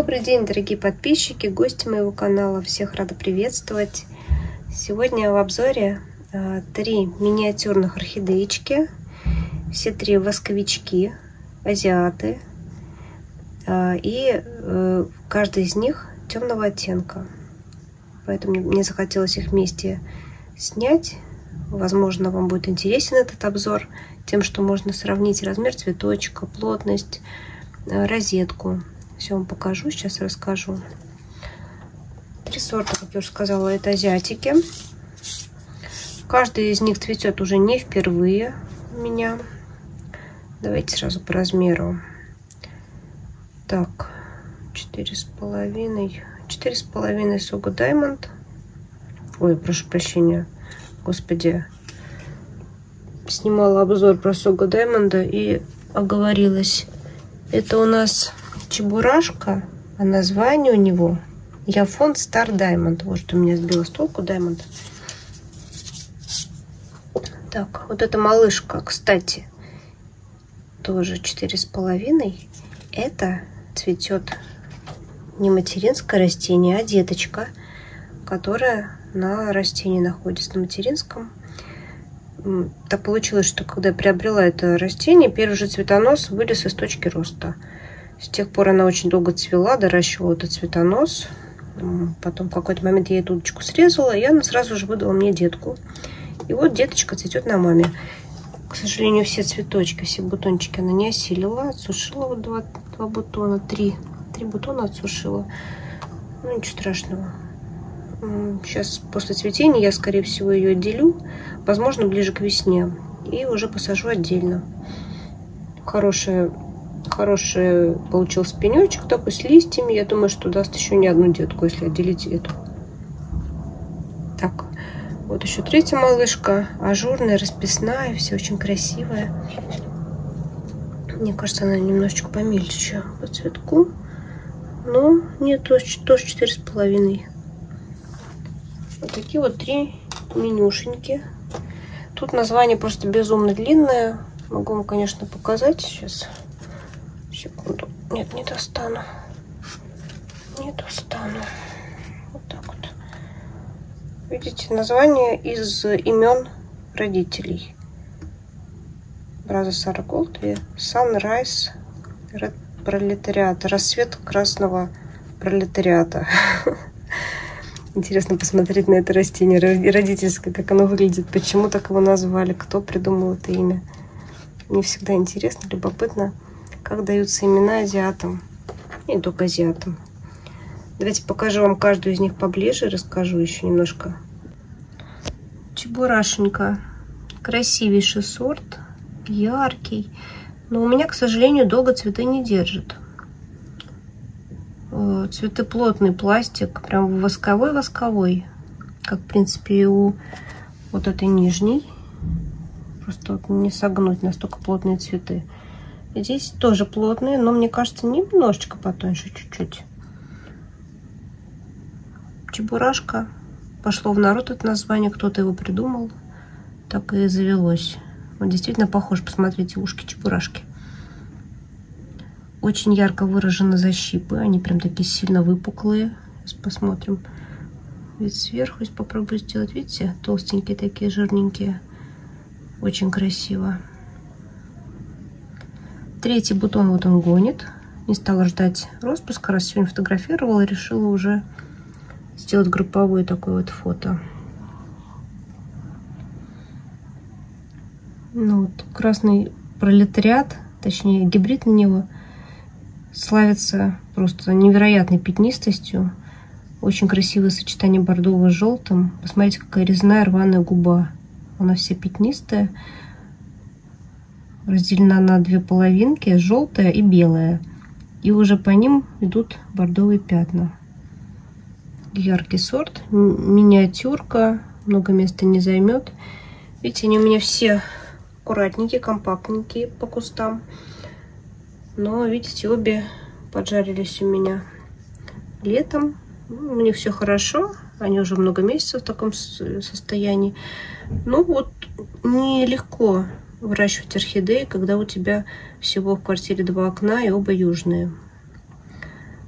Добрый день, дорогие подписчики, гости моего канала. Всех рада приветствовать. Сегодня в обзоре а, три миниатюрных орхидеечки. Все три восковички, азиаты. А, и э, каждый из них темного оттенка. Поэтому мне захотелось их вместе снять. Возможно, вам будет интересен этот обзор тем, что можно сравнить размер цветочка, плотность, э, розетку. Все вам покажу, сейчас расскажу. Три сорта, как я уже сказала, это азиатики. Каждый из них цветет уже не впервые у меня. Давайте сразу по размеру. Так, четыре с половиной, четыре с половиной Сога Даймонд. Ой, прошу прощения, господи, снимала обзор про Сога Даймонда и оговорилась. Это у нас Чебурашка, а название у него Яфон Стар Даймонд. Вот что меня сбило с толку Даймонд. Так, вот эта малышка, кстати, тоже четыре с половиной. Это цветет не материнское растение, а деточка, которая на растении находится на материнском так получилось, что когда я приобрела это растение, первый же цветонос вылез из точки роста. С тех пор она очень долго цвела, доращивала этот цветонос. Потом в какой-то момент я эту удочку срезала, и она сразу же выдала мне детку. И вот деточка цветет на маме. К сожалению, все цветочки, все бутончики она не осилила. Отсушила вот два, два бутона, три. Три бутона отсушила. Ну, ничего страшного. Сейчас после цветения я, скорее всего, ее отделю. Возможно, ближе к весне. И уже посажу отдельно. Хорошая, хороший получился пенечек такой с листьями. Я думаю, что даст еще не одну детку, если отделить эту. Так, вот еще третья малышка. Ажурная, расписная, все очень красивая. Мне кажется, она немножечко помельче по цветку. Но нет, тоже, четыре с половиной. Вот такие вот три менюшеньки. Тут название просто безумно длинное. Могу вам, конечно, показать сейчас. Секунду. Нет, не достану. Не достану. Вот так вот. Видите, название из имен родителей. Браза Сара и Sunrise Red Пролетариата. Рассвет красного пролетариата. Интересно посмотреть на это растение родительское, как оно выглядит, почему так его назвали, кто придумал это имя. Мне всегда интересно, любопытно, как даются имена азиатам. И только азиатам. Давайте покажу вам каждую из них поближе, расскажу еще немножко. Чебурашенька. Красивейший сорт, яркий. Но у меня, к сожалению, долго цветы не держит. Э, цветы плотный пластик, прям восковой-восковой, как в принципе и у вот этой нижней. Просто вот не согнуть, настолько плотные цветы. Здесь тоже плотные, но мне кажется немножечко потоньше чуть-чуть. Чебурашка. Пошло в народ это название, кто-то его придумал. Так и завелось. Он действительно похож, посмотрите, ушки чебурашки. Очень ярко выражены защипы. Они прям такие сильно выпуклые. Сейчас посмотрим. Вид сверху. Попробую сделать. Видите? Толстенькие такие, жирненькие. Очень красиво. Третий бутон вот он гонит. Не стала ждать распуска. Раз сегодня фотографировала, решила уже сделать групповое такое вот фото. Ну вот, красный пролетариат, точнее гибрид на него – славится просто невероятной пятнистостью. Очень красивое сочетание бордового с желтым. Посмотрите, какая резная рваная губа. Она вся пятнистая. Разделена на две половинки, желтая и белая. И уже по ним идут бордовые пятна. Яркий сорт, миниатюрка, много места не займет. Видите, они у меня все аккуратненькие, компактненькие по кустам. Но, видите, обе поджарились у меня летом. Ну, у них все хорошо. Они уже много месяцев в таком состоянии. Ну вот, нелегко выращивать орхидеи, когда у тебя всего в квартире два окна и оба южные.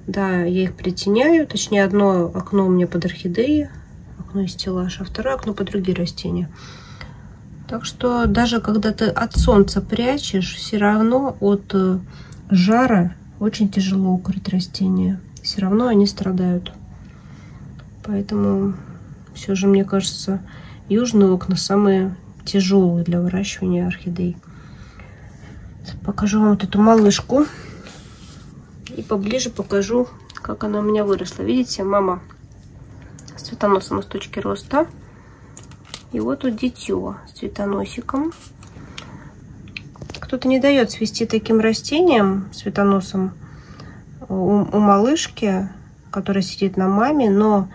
Да, я их притеняю. Точнее, одно окно у меня под орхидеи, окно и стеллаж, а второе окно под другие растения. Так что даже когда ты от солнца прячешь, все равно от э, жара очень тяжело укрыть растения. Все равно они страдают. Поэтому все же, мне кажется, южные окна самые тяжелые для выращивания орхидей. Покажу вам вот эту малышку. И поближе покажу, как она у меня выросла. Видите, мама с цветоносом с точки роста. И вот тут дитё с цветоносиком. Кто-то не дает свести таким растением цветоносом у, у малышки, которая сидит на маме, но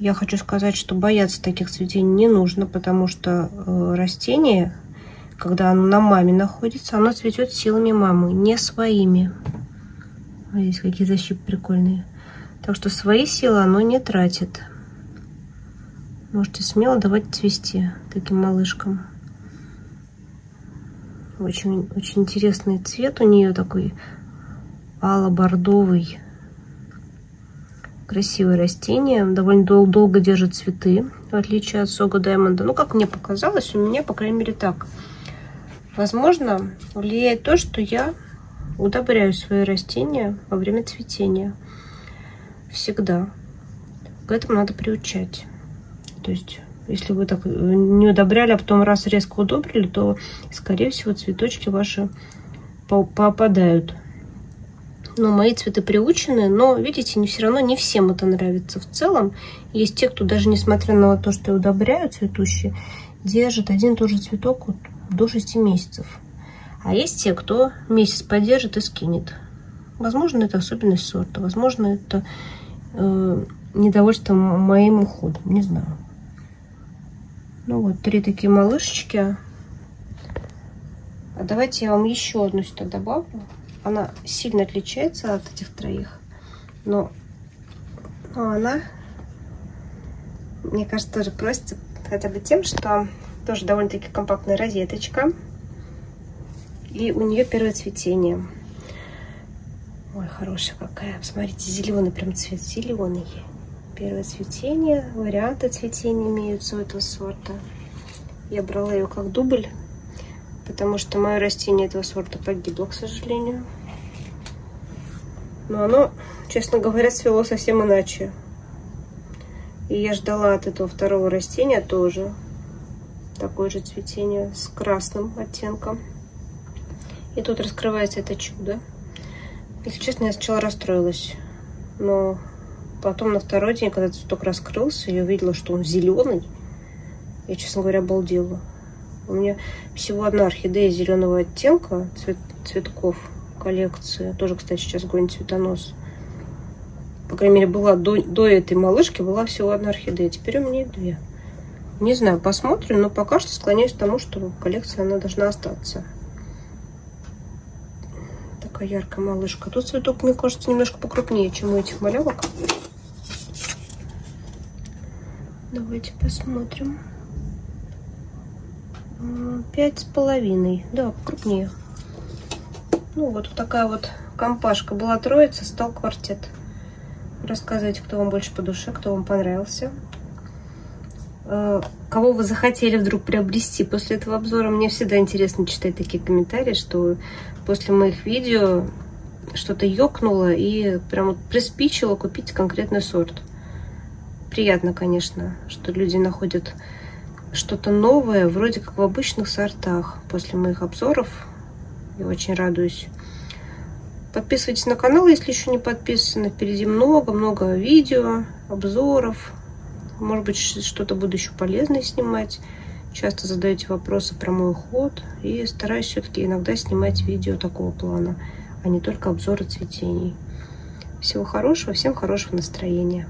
я хочу сказать, что бояться таких цветений не нужно, потому что э, растение, когда оно на маме находится, оно цветет силами мамы, не своими. Здесь какие защипы прикольные. Так что свои силы оно не тратит. Можете смело давать цвести таким малышкам. Очень, очень интересный цвет у нее такой ало-бордовый. Красивое растение. Довольно дол долго держит цветы, в отличие от Сога Даймонда. Ну, как мне показалось, у меня, по крайней мере, так. Возможно, влияет то, что я удобряю свои растения во время цветения. Всегда. К этому надо приучать. То есть, если вы так не удобряли, а потом раз резко удобрили, то, скорее всего, цветочки ваши попадают. Но мои цветы приучены, но, видите, не все равно не всем это нравится в целом. Есть те, кто даже несмотря на то, что я удобряю цветущие, держит один и тот же цветок вот до 6 месяцев. А есть те, кто месяц поддержит и скинет. Возможно, это особенность сорта. Возможно, это э, недовольство моим уходом. Не знаю. Ну вот, три такие малышечки. А давайте я вам еще одну сюда добавлю. Она сильно отличается от этих троих. Но, но она, мне кажется, тоже просится хотя бы тем, что тоже довольно-таки компактная розеточка. И у нее первое цветение. Ой, хорошая какая. Посмотрите, зеленый прям цвет. Зеленый. Первое цветение. Варианты цветения имеются у этого сорта. Я брала ее как дубль, потому что мое растение этого сорта погибло, к сожалению. Но оно, честно говоря, свело совсем иначе. И я ждала от этого второго растения тоже такое же цветение с красным оттенком. И тут раскрывается это чудо. Если честно, я сначала расстроилась. Но потом на второй день, когда цветок раскрылся, я увидела, что он зеленый. Я, честно говоря, обалдела. У меня всего одна орхидея зеленого оттенка цвет, цветков коллекции. Тоже, кстати, сейчас гонит цветонос. По крайней мере, была до, до этой малышки была всего одна орхидея. Теперь у меня две. Не знаю, посмотрим, но пока что склоняюсь к тому, что коллекция она должна остаться такая яркая малышка. Тут цветок, мне кажется, немножко покрупнее, чем у этих малявок. Давайте посмотрим. Пять с половиной. Да, покрупнее. Ну, вот такая вот компашка. Была троица, стал квартет. Рассказывайте, кто вам больше по душе, кто вам понравился. Э, кого вы захотели вдруг приобрести после этого обзора. Мне всегда интересно читать такие комментарии, что после моих видео что-то ёкнуло и прям вот приспичило купить конкретный сорт. Приятно, конечно, что люди находят что-то новое, вроде как в обычных сортах после моих обзоров. Я очень радуюсь. Подписывайтесь на канал, если еще не подписаны. Впереди много-много видео, обзоров. Может быть, что-то буду еще полезное снимать часто задаете вопросы про мой уход. И стараюсь все-таки иногда снимать видео такого плана, а не только обзоры цветений. Всего хорошего, всем хорошего настроения.